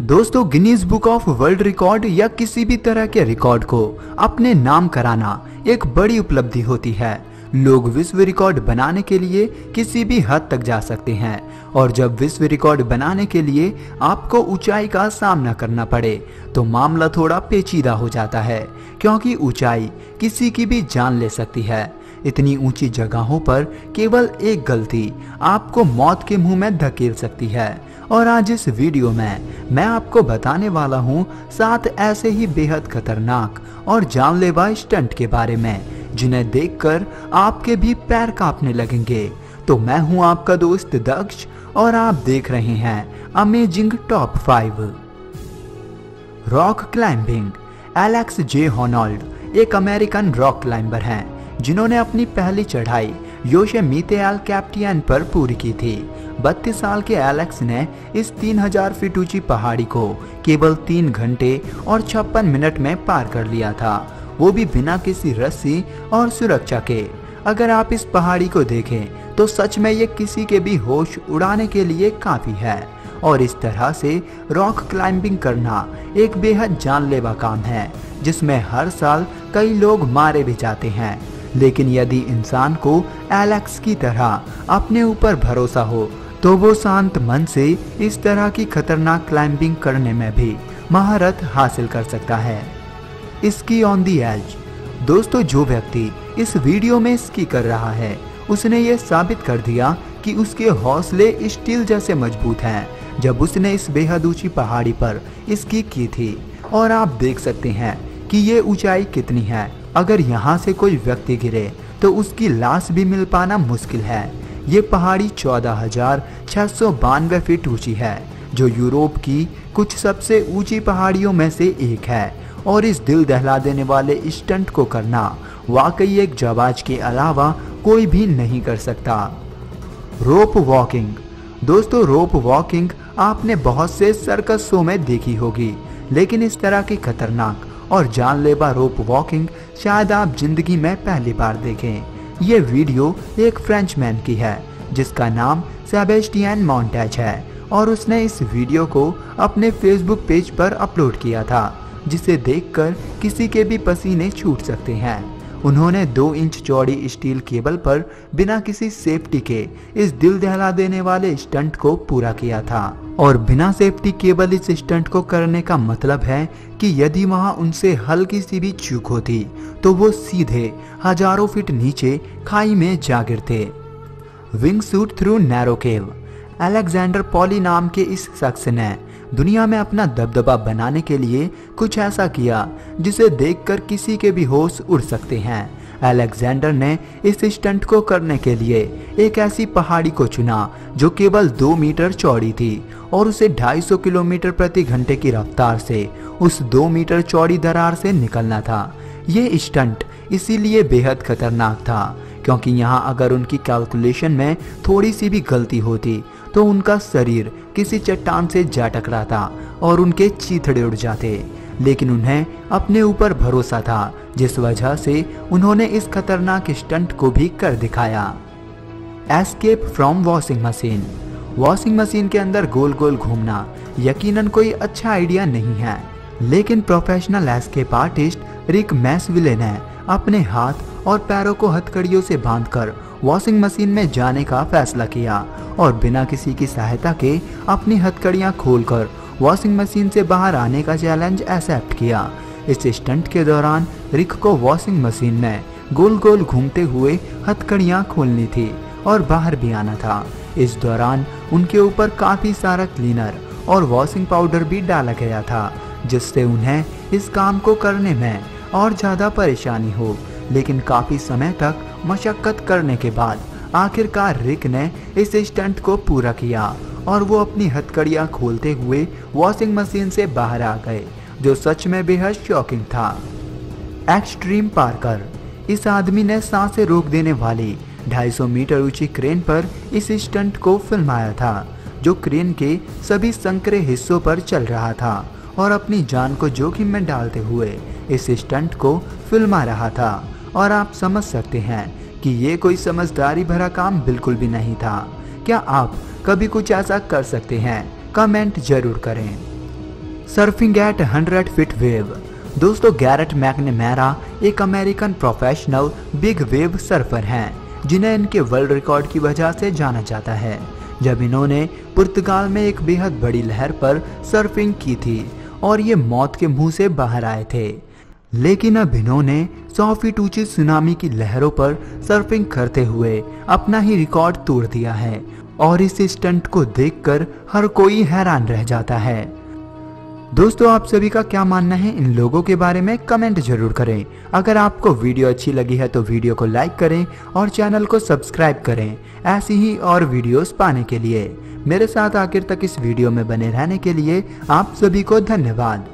दोस्तों Guinness book of world record या किसी भी तरह के रिकॉर्ड को अपने नाम कराना एक बड़ी उपलब्धि होती है। लोग विश्व रिकॉर्ड बनाने के लिए किसी भी हद तक जा सकते हैं और जब विश्व रिकॉर्ड बनाने के लिए आपको ऊंचाई का सामना करना पड़े तो मामला थोड़ा पेचीदा हो जाता है, क्योंकि ऊंचाई किसी की भी जान ले सकती है। इतनी ऊँची जगहों पर केवल एक गलती आपको मौत के मुँह में धकेल सकती है। और आज इस वीडियो में मैं आपको बताने वाला हूँ सात ऐसे ही बेहद खतरनाक और जानलेवा स्टंट के बारे में, जिन्हें देखकर आपके भी पैर कांपने लगेंगे। तो मैं हूँ आपका दोस्त दक्ष और आप देख रहे हैं amazing top five rock climbing Alex J Honnold एक अमेरिकन रॉक क्लाइंबर हैं, जिन्होंने अपनी पहली चढ़ाई योशे मीतेल कैप्टियन पर पूरी की थी। बत्तीस साल के एलेक्स ने इस 3000 फीट ऊँची पहाड़ी को केवल तीन घंटे और छप्पन मिनट में पार कर लिया था। वो भी बिना किसी रस्सी और सुरक्षा के। अगर आप इस पहाड़ी को देखें तो सच में ये किसी के भी होश उड़ाने के लिए काफ़ी है। और इस तरह से रॉक क्लाइंबिंग करना एक बेहद जानलेवा काम है, जिसमें हर साल कई लोग मारे भी जाते हैं। लेकिन यदि इंसान को एलेक्स की तरह अपने ऊपर भरोसा हो तो वो शांत मन से इस तरह की खतरनाक क्लाइंबिंग करने में भी महारत हासिल कर सकता है। इसकी ऑन दी एज दोस्तों, जो व्यक्ति इस वीडियो में स्की कर रहा है, उसने ये साबित कर दिया कि उसके हौसले स्टील जैसे मज़बूत हैं, जब उसने इस बेहद ऊँची पहाड़ी पर इसकी की थी। और आप देख सकते हैं कि ये ऊंचाई कितनी है अगर यहाँ से कोई व्यक्ति गिरे तो उसकी लाश भी मिल पाना मुश्किल है। ये पहाड़ी चौदह हज़ार छह सौ बानवे फीट ऊँची है, जो यूरोप की कुछ सबसे ऊँची पहाड़ियों में से एक है, और इस दिल दहला देने वाले स्टंट को करना वाकई एक जवाज के अलावा कोई भी नहीं कर सकता। Rope walking. दोस्तों, रोप वॉकिंग आपने बहुत से सर्कस शो में देखी होगी, लेकिन इस तरह की खतरनाक और जानलेवा रोप वॉकिंग शायद आप ज़िंदगी में पहली बार देखें। ये वीडियो एक फ्रेंच मैन की है, जिसका नाम सेबेस्टियन माउंटेज है और उसने इस वीडियो को अपने फेसबुक पेज पर अपलोड किया था, जिसे देखकर किसी के भी पसीने छूट सकते हैं। उन्होंने दो इंच चौड़ी स्टील केबल पर बिना किसी सेफ्टी के इस दिल दहला देने वाले स्टंट को पूरा किया था। और बिना सेफ्टी केबल इस स्टंट को करने का मतलब है कि यदि वहाँ उनसे हल्की सी भी चूक होती तो वो सीधे हज़ारों फीट नीचे खाई में जा गिरते। Wing suit through narrow cave. Alexander Polli नाम के इस शख्स ने दुनिया में अपना दबदबा बनाने के लिए कुछ ऐसा किया, जिसे देखकर किसी के भी होश उड़ सकते हैं। अलेक्जेंडर ने इस स्टंट को करने के लिए एक ऐसी पहाड़ी को चुना, जो केवल दो मीटर चौड़ी थी, और उसे 250 किलोमीटर प्रति घंटे की रफ्तार से, उस दो मीटर चौड़ी दरार से निकलना था। ये स्टंट इसीलिए बेहद खतरनाक था, क्योंकि यहाँ अगर उनकी कैलकुलेशन में थोड़ी सी भी गलती होती तो उनका शरीर किसी चट्टान से जा टकराता और उनके चीथड़े उड़ जाते। लेकिन उन्हें अपने ऊपर भरोसा था, जिस वजह से उन्होंने इस खतरनाक स्टंट को भी कर दिखाया। Escape from washing machine washing machine के अंदर गोल गोल घूमना यकीनन कोई अच्छा आइडिया नहीं है। लेकिन professional escape artist Rick Maysville ने अपने हाथ और पैरों को हथकड़ियों से बांधकर वॉशिंग मशीन में जाने का फैसला किया और बिना किसी की सहायता के अपनी हथकड़ियाँ खोलकर वॉशिंग मशीन से बाहर आने का चैलेंज एक्सेप्ट किया। इस स्टंट के दौरान रिक को वॉशिंग मशीन में गोल गोल घूमते हुए हथकड़ियाँ खोलनी थी और बाहर भी आना था। इस दौरान उनके ऊपर काफ़ी सारा क्लीनर और वॉशिंग पाउडर भी डाला गया था, जिससे उन्हें इस काम को करने में और ज़्यादा परेशानी हो। लेकिन काफ़ी समय तक मशक्कत करने के बाद आखिरकार रिक ने इस स्टंट को पूरा किया और वो अपनी हथकड़ियाँ खोलते हुए वॉशिंग मशीन से बाहर आ गए, जो सच में बेहद शॉकिंग था। एक्सट्रीम पार्कर, इस आदमी ने साँसें रोक देने वाली 250 मीटर ऊँची क्रेन पर इस स्टंट को फिल्माया था, जो क्रेन के सभी संकरे हिस्सों पर चल रहा था और अपनी जान को जोखिम में डालते हुए इस स्टंट को फिल्मा रहा था। और आप समझ सकते हैं कि ये कोई समझदारी भरा काम बिल्कुल भी नहीं था। क्या आप कभी कुछ ऐसा कर सकते हैं? कमेंट ज़रूर करें। Surfing at 100 feet wave. दोस्तों, गैरेट मैकनेमेरा एक American professional big wave surfer हैं, जिन्हें इनके वर्ल्ड रिकॉर्ड की वजह से जाना जाता है। जब इन्होंने पुर्तगाल में एक बेहद बड़ी लहर पर सर्फिंग की थी और ये मौत के मुँह से बाहर आए थे, लेकिन अब इन्होंने सौ फीट ऊँची सुनामी की लहरों पर सर्फिंग करते हुए अपना ही रिकॉर्ड तोड़ दिया है और इस स्टंट को देखकर हर कोई हैरान रह जाता है। दोस्तों, आप सभी का क्या मानना है? इन लोगों के बारे में कमेंट ज़रूर करें। अगर आपको वीडियो अच्छी लगी है तो वीडियो को लाइक करें और चैनल को सब्सक्राइब करें ऐसी ही और वीडियोस पाने के लिए। मेरे साथ आखिर तक इस वीडियो में बने रहने के लिए आप सभी को धन्यवाद।